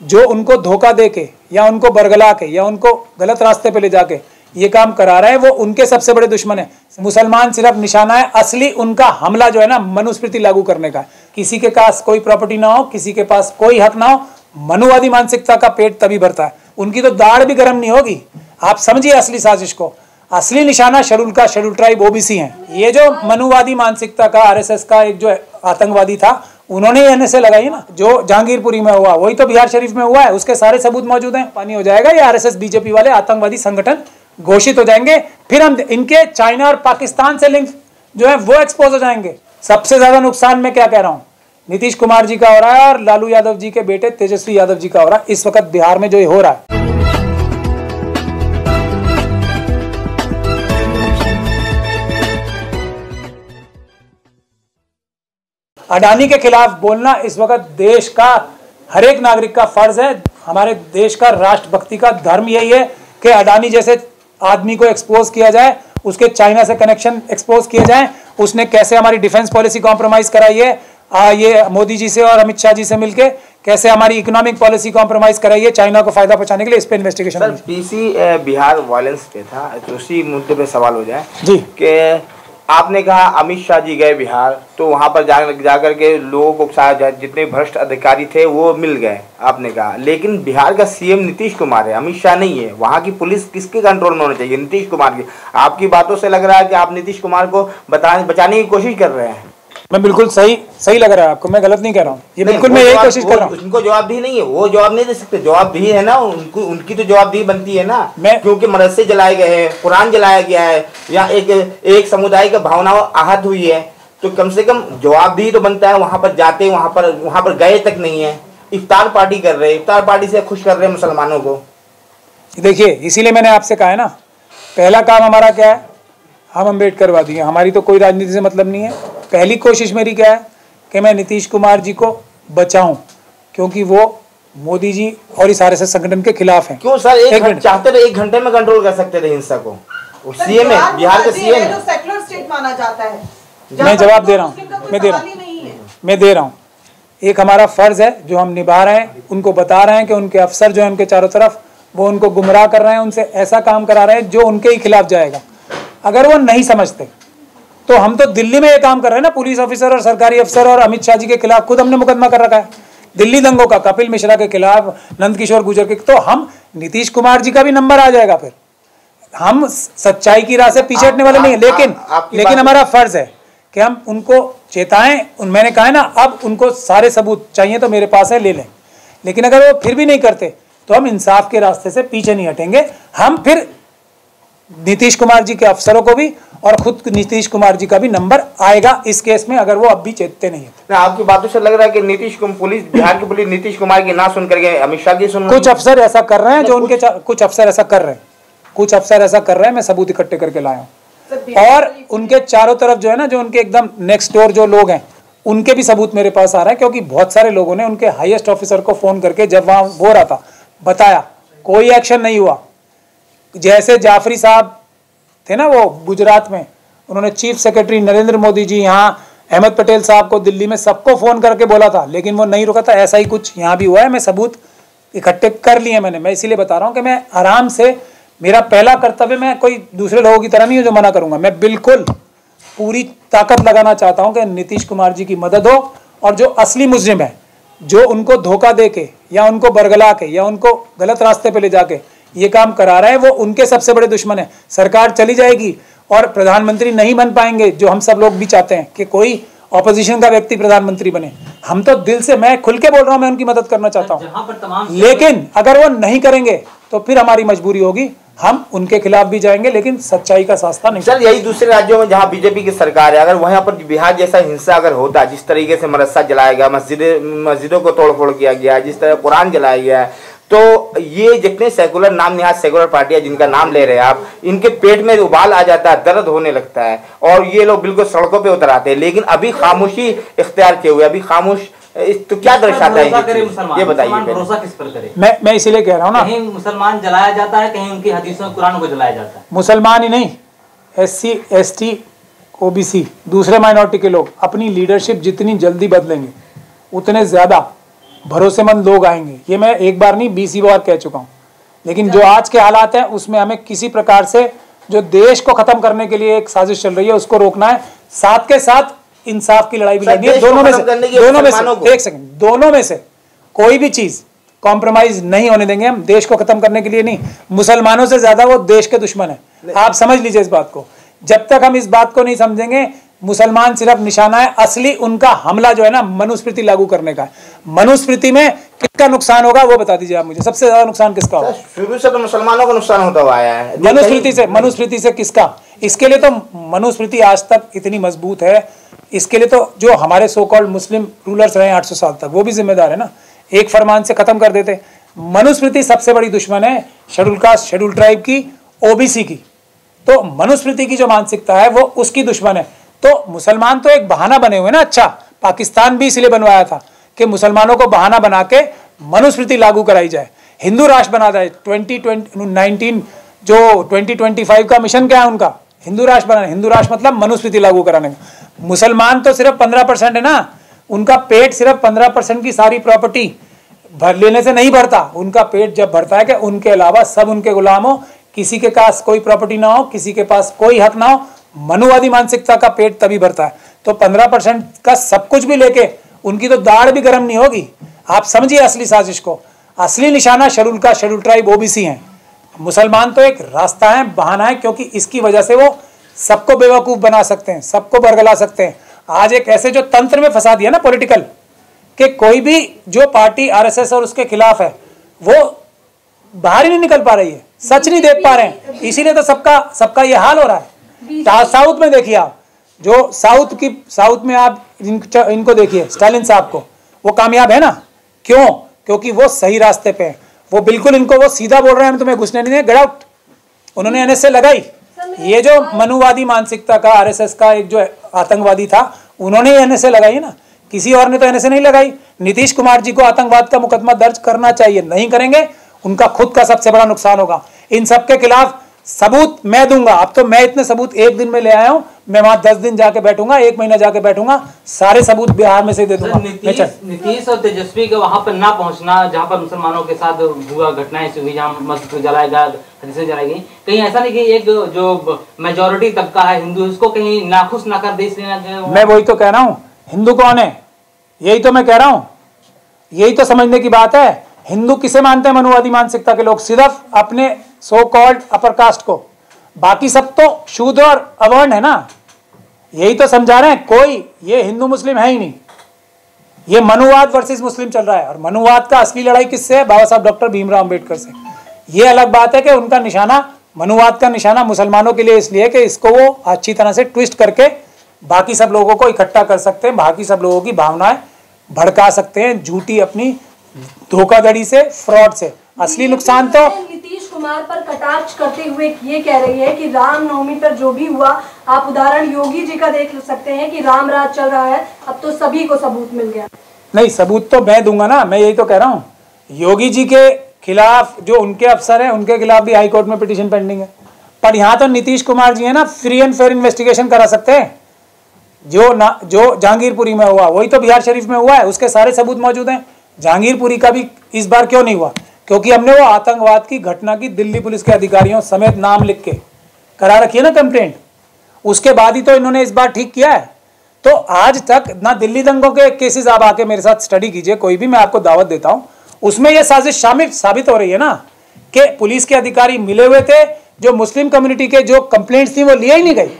जो उनको धोखा दे के या उनको बरगला के या उनको गलत रास्ते पे ले जाके ये काम करा रहे हैं, वो उनके सबसे बड़े दुश्मन है। मुसलमान सिर्फ़ निशाना है, असली उनका हमला जो है ना, मनुस्मृति लागू करने का किसी के पास कोई प्रॉपर्टी ना हो, किसी के पास कोई हक ना हो, मनुवादी मानसिकता का पेट तभी भरता है। उनकी तो दाढ़ भी गर्म नहीं होगी। आप समझिए असली साजिश को। असली निशाना शेड्यूल का शेड्यूल ट्राइब ओबीसी है। ये जो मनुवादी मानसिकता का, आरएसएस का एक जो आतंकवादी था उन्होंने ही एनएसए लगाई ना? जो जहांगीरपुरी में हुआ, वही तो बिहार शरीफ में हुआ है। उसके सारे सबूत मौजूद हैं। पानी हो जाएगा, ये आरएसएस बीजेपी वाले आतंकवादी संगठन घोषित हो जाएँगे। फिर हम इनके चाइना और पाकिस्तान से लिंक जो है, वो एक्सपोज हो जाएँगे। सबसे ज़्यादा नुकसान मैं क्या कह रहा हूँ? नीतीश कुमार जी का हो रहा है और लालू यादव जी के बेटे तेजस्वी यादव जी का हो रहा है। इस वक्त बिहार में जो ये हो रहा है। अडानी के खिलाफ बोलना इस वक्त देश का हर एक नागरिक का फ़र्ज़ है। हमारे देश का राष्ट्रभक्ति का धर्म यही है कि अडानी जैसे आदमी को एक्सपोज किया जाए उसके चाइना से कनेक्शन एक्सपोज किए जाए उसने कैसे हमारी डिफेंस पॉलिसी कॉम्प्रोमाइज कराई है आ, ये मोदी जी से और अमित शाह जी से मिलके कैसे हमारी इकोनॉमिक पॉलिसी कॉम्प्रोमाइज कराई है चाइना को फ़ायदा पहुँचाने के लिए इस पे इन्वेस्टिगेशन पीसी बिहार वायलेंस पे था। तो उसी मुद्दे पे सवाल हो जाए जी। कि आपने कहा अमित शाह जी गए बिहार तो वहाँ पर जा जाकर के लोगों को शायद जितने भ्रष्ट अधिकारी थे वो मिल गए, आपने कहा। लेकिन बिहार का सीएम नीतीश कुमार है, अमित शाह नहीं है। वहाँ की पुलिस किसके कंट्रोल में होनी चाहिए? नीतीश कुमार की। आपकी बातों से लग रहा है कि आप नीतीश कुमार को बता बचाने की कोशिश कर रहे हैं। मैं बिल्कुल सही सही लग रहा है आपको मैं गलत नहीं कह रहा हूँ। ये बिल्कुल मैं यही कोशिश कर रहा हूँ। उनको जवाब भी नहीं है वो जवाब नहीं दे सकते जवाब भी है ना उनको उनकी तो जवाब भी बनती है ना मैं- क्योंकि मदरसे जलाए गए हैं कुरान जलाया गया है या एक एक समुदाय का भावना आहत हुई है तो कम से कम जवाब भी तो बनता है वहाँ पर जाते वहाँ पर वहाँ पर गए तक नहीं है। इफ्तार पार्टी कर रहे हैं इफ्तार पार्टी से खुश कर रहे हैं मुसलमानों को। देखिए इसीलिए मैंने आपसे कहा है ना पहला काम हमारा क्या है? हम अम्बेडकरवादी हैं हमारी तो कोई राजनीति से मतलब नहीं है। पहली कोशिश मेरी क्या है कि मैं नीतीश कुमार जी को बचाऊं क्योंकि वो मोदी जी और इस आर संगठन के खिलाफ हैं। क्यों सर? एक, एक घंटे चाहते तो एक घंटे में कंट्रोल कर सकते थे हिंसा को। सीएम है बिहार का सीएम है। जो सेकुलर स्टेट माना जाता है। मैं जवाब दे रहा हूँ, मैं दे रहा ही। है। मैं दे रहा हूँ। एक हमारा फ़र्ज़ है जो हम निभा रहे हैं उनको बता रहे हैं कि उनके अफसर जो है उनके चारों तरफ़ वो उनको गुमराह कर रहे हैं उनसे ऐसा काम करा रहे हैं जो उनके ही खिलाफ जाएगा। अगर वो नहीं समझते तो हम तो दिल्ली में ये काम कर रहे हैं ना पुलिस ऑफिसर और सरकारी अफसर और अमित शाह जी के खिलाफ खुद हमने मुकदमा कर रखा है। दिल्ली दंगों का कपिल मिश्रा के खिलाफ नंदकिशोर गुर्जर के तो हम नीतीश कुमार जी का भी नंबर आ जाएगा फिर। हम सच्चाई की राह से पीछे हटने वाले नहीं है लेकिन लेकिन हमारा फ़र्ज़ है कि हम उनको चेताएँ उन मैंने कहा है ना अब उनको सारे सबूत चाहिए तो मेरे पास है ले लें। लेकिन अगर वो फिर भी नहीं करते तो हम इंसाफ के रास्ते से पीछे नहीं हटेंगे। हम फिर नीतीश कुमार जी के अफसरों को भी और खुद नीतीश कुमार जी का भी नंबर आएगा इस केस में अगर वो अब भी चेतते नहीं है। ना आपकी बातों से लग रहा है कि नीतीश कुमार पुलिस बिहार की पुलिस नीतीश कुमार की ना सुन करके अमित शाह की सुन कुछ अफसर ऐसा कर रहे हैं जो उनके कुछ अफसर ऐसा कर रहे हैं। कुछ अफसर ऐसा कर रहे हैं मैं सबूत इकट्ठे करके लाया हूँ। और उनके चारों तरफ़ जो है ना जो उनके एकदम नेक्स्ट डोर जो लोग हैं उनके भी सबूत मेरे पास आ रहे हैं क्योंकि बहुत सारे लोगों ने उनके हाईएस्ट ऑफिसर को फ़ोन करके जब वहाँ हो रहा था बताया कोई एक्शन नहीं हुआ। जैसे जाफरी साहब थे ना वो गुजरात में? उन्होंने चीफ सेक्रेटरी नरेंद्र मोदी जी यहाँ, अहमद पटेल साहब को दिल्ली में सबको फ़ोन करके बोला था, लेकिन वो नहीं रुका था, ऐसा ही कुछ यहाँ भी हुआ है, मैं सबूत इकट्ठे कर लिए मैंने। मैं इसीलिए बता रहा हूँ कि मैं आराम से, मेरा पहला कर्तव्य मैं कोई दूसरे लोगों की तरह नहीं हूँ जो मना करूँगा। मैं बिल्कुल पूरी ताकत लगाना चाहता हूँ कि नीतीश कुमार जी की मदद हो और जो असली मुजरिम है, जो उनको धोखा दे के या उनको बरगला के या उनको गलत रास्ते पे ले जाके ये काम करा रहे हैं वो उनके सबसे बड़े दुश्मन है। सरकार चली जाएगी और प्रधानमंत्री नहीं बन पाएँगे जो हम सब लोग भी चाहते हैं कि कोई ऑपोजिशन का व्यक्ति प्रधानमंत्री बने। हम तो दिल से मैं खुल के बोल रहा हूँ मैं उनकी मदद करना चाहता हूँ। पर तमाम लेकिन अगर वो नहीं करेंगे तो फिर हमारी मजबूरी होगी। हम उनके खिलाफ भी जाएँगे लेकिन सच्चाई का सास्ता नहीं। सर यही दूसरे राज्यों में जहाँ बीजेपी की सरकार है अगर वहाँ पर बिहार जैसा हिंसा अगर होता जिस तरीके से मदरसा जलाया गया मस्जिद मस्जिदों को तोड़फोड़ किया गया जिस तरह कुरान जलाया गया है तो ये जितने सेकुलर नाम निहाज सेकुलर पार्टियाँ जिनका नाम ले रहे हैं आप इनके पेट में उबाल आ जाता है दर्द होने लगता है और ये लोग बिल्कुल सड़कों पे उतर आते हैं। लेकिन अभी खामोशी इख्तियार किए हुए अभी खामोश इस- तो क्या दर्शाता है ये बताइए भरोसा किस पर करे? मैं मैं इसीलिए कह रहा हूँ ना। कहीं मुसलमान जलाया जाता है कहीं उनकी हदीसों कुरान को जलाया जाता है। मुसलमान ही नहीं S C S T O B C दूसरे माइनॉरिटी के लोग अपनी लीडरशिप जितनी जल्दी बदलेंगे उतने ज़्यादा भरोसेमंद लोग आएँगे। ये मैं एक बार नहीं बीस बार कह चुका हूँ। लेकिन जो आज के हालात हैं उसमें हमें किसी प्रकार से जो देश को खत्म करने के लिए एक साजिश चल रही है उसको रोकना है। साथ के साथ इंसाफ की लड़ाई भी लड़नी है। दोनों में से दोनों में से एक सेकंड दोनों में से कोई भी चीज़ कॉम्प्रोमाइज नहीं होने देंगे हम। देश को खत्म करने के लिए नहीं। मुसलमानों से ज़्यादा वो देश के दुश्मन है। आप समझ लीजिए इस बात को। जब तक हम इस बात को नहीं समझेंगे मुसलमान सिर्फ़ निशाना है असली उनका हमला जो है ना मनुस्मृति लागू करने का मनुस्मृति में किसका नुकसान होगा वो बता दीजिए आप मुझे। सबसे ज़्यादा नुकसान किसका होगा? शुरू से तो मुसलमानों का नुकसान होता हुआ आया है। मनुस्मृति से मनुस्मृति से किसका? इसके लिए तो मनुस्मृति आज तक इतनी मज़बूत है। इसके लिए तो जो हमारे सो कॉल्ड मुस्लिम रूलर्स रहे 800 साल तक वो भी जिम्मेदार है ना। एक फरमान से खत्म कर देते। मनुस्मृति सबसे बड़ी दुश्मन है शेड्यूल कास्ट शेड्यूल ट्राइब की ओबीसी की। तो मनुस्मृति की जो मानसिकता है, वो उसकी दुश्मन है। तो मुसलमान तो एक बहाना बने हुए ना अच्छा पाकिस्तान भी इसलिए बनवाया था कि मुसलमानों को बहाना बना के मनुस्मृति लागू कराई जाए। हिंदू राष्ट्र बना जाए ट्वेंटी ट्वेंटी जो ट्वेंटी का मिशन क्या है उनका? हिंदू राष्ट्र बनाना हिंदू राष्ट्र मतलब मनुस्मृति लागू कराने का। मुसलमान तो सिर्फ़ पंद्रह परसेंट है ना, उनका पेट सिर्फ़ पंद्रह परसेंट की सारी प्रॉपर्टी भर लेने से नहीं भरता। उनका पेट जब भरता है कि उनके अलावा सब उनके गुलाम हो किसी के पास कोई प्रॉपर्टी ना हो, किसी के पास कोई हक ना हो, मनुवादी मानसिकता का पेट तभी भरता है। तो पंद्रह परसेंट का सब कुछ भी लेके उनकी तो दाढ़ भी गर्म नहीं होगी। आप समझिए असली साजिश को। असली निशाना शेड्यूल का शेड्यूल ट्राइब ओबीसी हैं। मुसलमान तो एक रास्ता है, बहाना है, क्योंकि इसकी वजह से वो सबको बेवकूफ़ बना सकते हैं, सबको बरगला सकते हैं। आज एक ऐसे जो तंत्र में फंसा दिया ना पॉलिटिकल कि कोई भी जो पार्टी आरएसएस और उसके खिलाफ है, वो बाहर ही नहीं निकल पा रही है। सच नहीं देख पा रहे हैं। इसीलिए तो सबका सबका ये हाल हो रहा है। साउथ में देखिए आप। जो साउथ की साउथ में आप इन, इनको देखिए स्टालिन साहब को। वो कामयाब है ना? क्यों? क्योंकि वो सही रास्ते पे हैं। वो बिल्कुल इनको वो सीधा बोल रहे हैं तुम्हें घुसने नहीं गेट आउट उन्होंने एनएसए लगाई। ये जो मनुवादी मानसिकता का आरएसएस का एक जो आतंकवादी था उन्होंने एनएसए लगाई ना? किसी और ने तो एनएसए नहीं लगाई। नीतीश कुमार जी को आतंकवाद का मुकदमा दर्ज करना चाहिए। नहीं करेंगे उनका खुद का सबसे बड़ा नुकसान होगा। इन सबके खिलाफ सबूत मैं दूँगा। अब तो मैं इतने सबूत एक दिन में ले आया हूँ मैं वहाँ दस दिन जाके बैठूँगा एक महीना जाके बैठूँगा सारे सबूत बिहार में से दे दूँगा। नीतीश नीतीश और तेजस्वी के वहाँ पर ना पहुँचना जहाँ पर मुसलमानों के साथ हुआ घटनाएँ हुई जहाँ मस्जिद जलाया गया हदीसें जलाई गई। कहीं ऐसा नहीं कि एक जो मेजोरिटी तबका है हिंदू उसको कहीं नाखुश ना कर दे इसलिए ना कि वो- मैं वही तो कह रहा हूँ। हिंदू कौन है? यही तो मैं कह रहा हूँ। यही तो समझने की बात है। हिंदू किसे मानते हैं मनुवादी मानसिकता के लोग? सिर्फ़ अपने सो कॉल्ड अपर कास्ट को। बाकी सब तो शूद्र और अवर्ण है ना? यही तो समझा रहे हैं, कोई ये हिंदू मुस्लिम है ही नहीं। ये मनुवाद वर्सेस मुस्लिम चल रहा है। और मनुवाद का असली लड़ाई किससे है? बाबा साहब डॉक्टर भीमराव अंबेडकर से। ये अलग बात है कि उनका निशाना, मनुवाद का निशाना मुसलमानों के लिए इसलिए कि इसको वो अच्छी तरह से ट्विस्ट करके बाकी सब लोगों को इकट्ठा कर सकते हैं, बाकी सब लोगों की भावनाएँ भड़का सकते हैं, झूठी अपनी धोखाधड़ी से फ्रॉड से। असली नुकसान तो नीतीश कुमार पर कटाक्ष करते हुए ये कह रही है कि रामनवमी पर जो भी हुआ आप उदाहरण योगी जी का देख सकते हैं कि राम राज चल रहा है अब तो सभी को सबूत मिल गया। नहीं सबूत तो मैं दूँगा ना मैं यही तो कह रहा हूँ। योगी जी के खिलाफ जो उनके अफसर हैं उनके खिलाफ भी हाईकोर्ट में पिटीशन पेंडिंग है। पर यहाँ तो नीतीश कुमार जी है ना फ्री एंड फेयर इन्वेस्टिगेशन करा सकते हैं। जो ना जो जहांगीरपुरी में हुआ वही तो बिहार शरीफ में हुआ है उसके सारे सबूत मौजूद हैं। जहांगीरपुरी का भी इस बार क्यों नहीं हुआ? क्योंकि हमने वो आतंकवाद की घटना की दिल्ली पुलिस के अधिकारियों समेत नाम लिख के करा रखी है ना कंप्लेंट। उसके बाद ही तो इन्होंने इस बार ठीक किया है। तो आज तक ना दिल्ली दंगों के केसेस आप आके मेरे साथ स्टडी कीजिए, कोई भी मैं आपको दावत देता हूँ। उसमें यह साजिश शामिल साबित हो रही है ना कि पुलिस के अधिकारी मिले हुए थे, जो मुस्लिम कम्युनिटी के जो कंप्लेंट्स थी वो लिए ही नहीं गई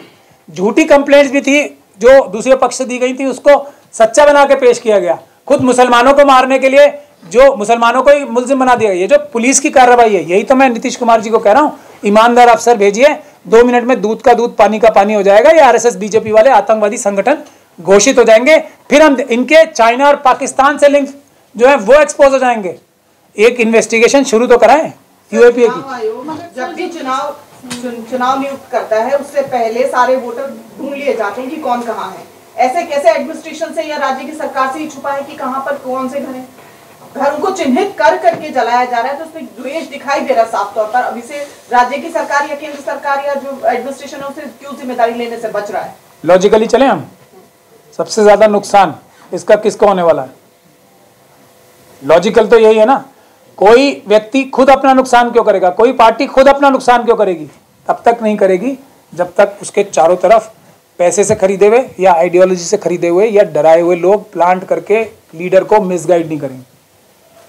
झूठी कंप्लेंट्स भी थी, जो दूसरे पक्ष से दी गई थी, उसको सच्चा बना के पेश किया गया। खुद मुसलमानों को मारने के लिए जो मुसलमानों को ही मुलजिम बना दिया ये जो पुलिस की कार्रवाई है यही तो मैं नीतीश कुमार जी को कह रहा हूँ। ईमानदार अफसर भेजिए दो मिनट में दूध का दूध पानी का पानी हो जाएगा। ये आरएसएस बीजेपी वाले आतंकवादी संगठन घोषित हो जाएँगे। फिर हम इनके चाइना और पाकिस्तान से लिंक जो है वो एक्सपोज हो जाएँगे। एक इन्वेस्टिगेशन शुरू तो कराएँ यूएपीए की। जब भी चुनाव चुनाव नियुक्त करता है उससे पहले सारे वोटर ढूंढ लिए जाते हैं कि कौन कहाँ है। ऐसे कैसे एडमिनिस्ट्रेशन से या राज्य की सरकार से ही छुपा है कि कहाँ पर कौन से घर है? घर उनको चिन्हित कर करके जलाया जा रहा है तो उसमें द्वेष दिखाई दे रहा साफ़ तौर पर। अभी से राज्य की सरकार या केंद्र सरकार या जो एडमिनिस्ट्रेशन है, उसे क्यों ज़िम्मेदारी लेने से बच रहा है? लॉजिकली चले हम? सबसे ज़्यादा नुकसान इसका किसको होने वाला है? लॉजिकल तो यही है ना। कोई व्यक्ति खुद अपना नुकसान क्यों करेगा? कोई पार्टी खुद अपना नुकसान क्यों करेगी? तब तक नहीं करेगी, जब तक उसके चारों तरफ़ पैसे से खरीदे हुए या आइडियोलॉजी से खरीदे हुए या डराए हुए लोग प्लांट करके लीडर को मिसगाइड नहीं करेंगे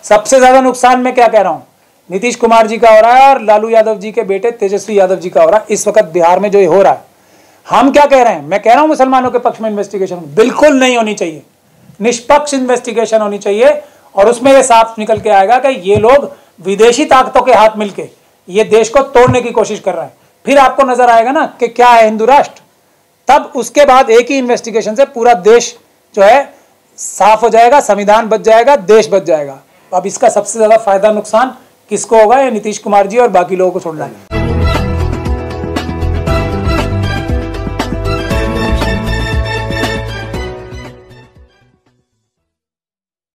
सबसे ज़्यादा नुकसान मैं क्या कह रहा हूँ? नीतीश कुमार जी का हो रहा है और लालू यादव जी के बेटे तेजस्वी यादव जी का हो रहा है। इस वक्त बिहार में जो हो रहा है। हम क्या कह रहे हैं? मैं कह रहा हूँ मुसलमानों के पक्ष में इन्वेस्टिगेशन बिल्कुल नहीं होनी चाहिए। निष्पक्ष इन्वेस्टिगेशन होनी चाहिए और उसमें यह साफ़ निकल के आएगा कि ये लोग विदेशी ताकतों के हाथ मिलके ये देश को तोड़ने की कोशिश कर रहे हैं। फिर आपको नज़र आएगा ना कि क्या है हिंदू राष्ट्र? तब उसके बाद एक ही इन्वेस्टिगेशन से पूरा देश जो है साफ़ हो जाएगा, संविधान बच जाएगा, देश बच जाएगा। अब इसका सबसे ज़्यादा फ़ायदा नुकसान किसको होगा? ये नीतीश कुमार जी और बाकी लोगों को छोड़ना है।